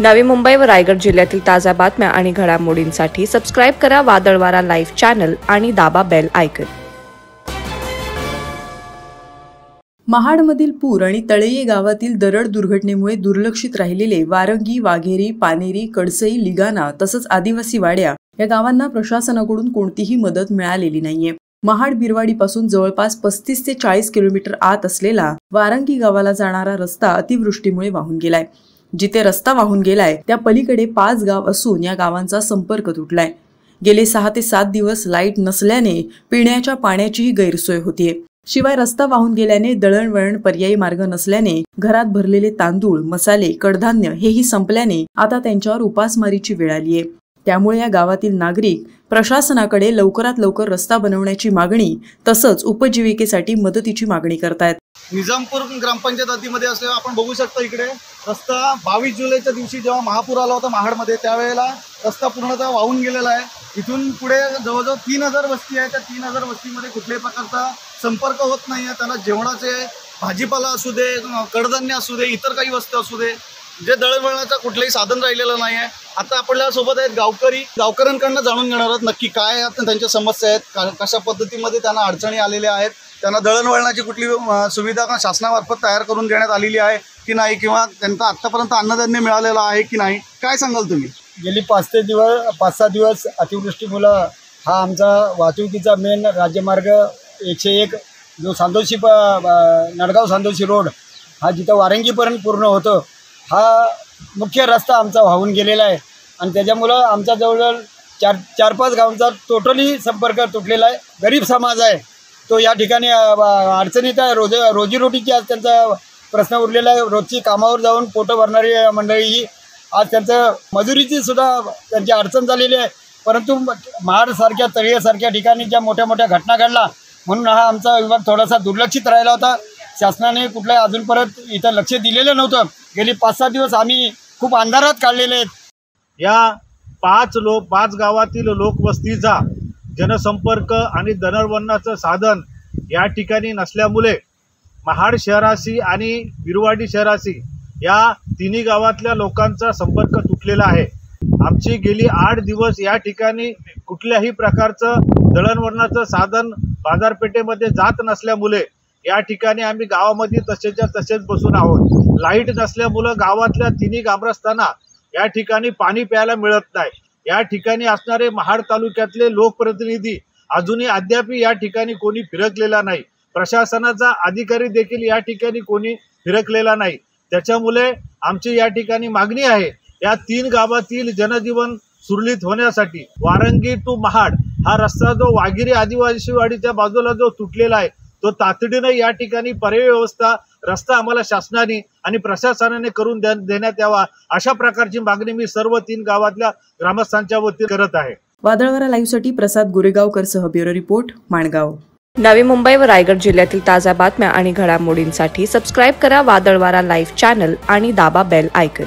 नवी मुंबई व रायगड जिल्ह्यातील ताज्या बातम्या आणि घडामोडींसाठी सबस्क्राईब करा वादळवारा लाईव्ह चॅनल आणि दाबा बेल आयकन महाडमधील पूर आणि तळेये गावातील दरड दुर्घटनेमुळे दुर्लक्षित राहिलेले वारंगी वाघेरी पानेरी कडसई लिगाना तसंच आदिवासी वाड्या या गावांना प्रशासनाकडून कोणतीही मदत मिळालेली नाहीये. महाड बिरवाडीपासून जवळपास पस्तीस ते चाळीस किलोमीटर आत असलेला वारंगी गावाला जाणारा रस्ता अतिवृष्टीमुळे वाहून गेलाय. जिथे रस्ता वाहून गेलाय त्या पलीकडे पाच गाव असून या गावांचा संपर्क तुटलाय. गेले सहा ते सात दिवस लाइट नसल्याने पिण्याच्या पाण्याचीही गैरसोय होतीये. शिवाय रस्ता वाहून गेल्याने दळणवळण पर्यायी मार्ग नसल्याने घरात भरलेले तांदूळ मसाले कडधान्य हेही संपल्याने आता त्यांच्यावर उपासमारीची वेळ आलीये. त्यामुळे या गावातील नागरिक प्रशासनाकडे लवकरात लवकर रस्ता बनवण्याची मागणी तसंच उपजीविकेसाठी मदतीची मागणी करतायत. निजामपूर ग्रामपंचायत हद्दीमध्ये असल्यावर आपण बघू शकतो इकडे रस्ता बावीस जुलैच्या दिवशी जेव्हा महापूर आला होता महाडमध्ये त्यावेळेला रस्ता पूर्णतः वाहून गेलेला आहे. इथून पुढे जवळजवळ तीन हजार वस्ती आहे त्या तीन हजार वस्तीमध्ये कुठल्याही प्रकारचा संपर्क होत नाही आहे त्यांना जेवणाचे भाजीपाला असू दे कडधान्य असू दे इतर काही वस्तू असू दे जे दळणवळणाचं कुठलंही साधन राहिलेलं नाही आहे आता आपल्यासोबत आहेत गावकरी. गावकऱ्यांकडनं जाणून घेणार आहोत नक्की काय आहेत त्यांच्या समस्या आहेत का कशा पद्धतीमध्ये त्यांना अडचणी आलेल्या आहेत त्यांना दळणवळणाची कुठली सुविधा का शासनामार्फत तयार करून देण्यात आलेली आहे की नाही किंवा त्यांना आत्तापर्यंत अन्नधान्य मिळालेलं आहे की नाही काय सांगाल तुम्ही? गेली पाच ते दिवस पाच सहा दिवस अतिवृष्टीमुळं हा आमचा वाहतुकीचा मेन राज्यमार्ग एकशे एक जो सांदोशी प नडगाव सांदोशी रोड हा जिथं वारंगीपर्यंत पूर्ण होतं हा मुख्य रस्ता आमचा वाहून गेलेला आहे. आणि त्याच्यामुळं आमचा जवळजवळ चार चार पाच गावांचा टोटली संपर्क तुटलेला आहे. गरीब समाज आहे. तो या ठिकाणी अडचणीत आहे. रोज रोजीरोटीची आज त्यांचा प्रश्न उरलेला आहे. रोजची कामावर जाऊन पोटं भरणारी मंडळी ही आज त्यांचं मजुरीची सुद्धा त्यांची अडचण झालेली आहे. परंतु महाडसारख्या तळीयासारख्या ठिकाणी ज्या मोठ्या मोठ्या घटना घडला म्हणून हा आमचा विभाग थोडासा दुर्लक्षित राहिला होता. शासनाने कुठल्या अजूनपर्यंत इथं लक्ष दिलेलं नव्हतं. गेली पाच सहा दिवस आम्ही खूप अंधारात काढलेले आहेत. या पाच लोक पाच गावातील लोकवस्तीचा जनसंपर्क आणि दळणवळणाचं साधन या ठिकाणी नसल्यामुळे महाड शहराशी आणि बिरवाडी शहराशी या तिन्ही गावातल्या लोकांचा संपर्क तुटलेला आहे. आमची गेली आठ दिवस या ठिकाणी कुठल्याही प्रकारचं दळणवळणाचं साधन बाजारपेठेमध्ये जात नसल्यामुळे या ठिकाणी आम्ही गावामध्ये तसेच्या तसेच बसून आहोत. लाइट नसल्यामुळं गावातल्या तिन्ही ग्रामस्थांना या ठिकाणी पाणी प्यायला मिळत नाही. या ठिकाणी असणारे महाड तालुक्यातले लोकप्रतिनिधी अजूनही अद्याप या ठिकाणी कोणी फिरकलेला नाही. प्रशासनाचा अधिकारी देखील या ठिकाणी कोणी फिरकलेला नाही. त्याच्यामुळे आमची या ठिकाणी मागणी आहे या तीन गावातील जनजीवन सुरळीत होण्यासाठी. वारंगी टू महाड हा रस्ता जो वागिरी आदिवासीवाडीच्या बाजूला जो तुटलेला आहे तो तातडीनं या ठिकाणी पर्यायी व्यवस्था रस्ता आम्हाला शासनाने आणि प्रशासनाने करून देण्यात यावा. अशा प्रकारची मागणी मी सर्व तीन गावातल्या ग्रामस्थांच्या वतीने करत आहे. वादळवारा लाईव्हसाठी प्रसाद गोरेगावकर सह ब्युरो रिपोर्ट माणगाव. नवी मुंबई व रायगड जिल्ह्यातील ताज्या बातम्या आणि घडामोडींसाठी सबस्क्राईब करा वादळवारा लाईव्ह चॅनल आणि दाबा बेल आयकन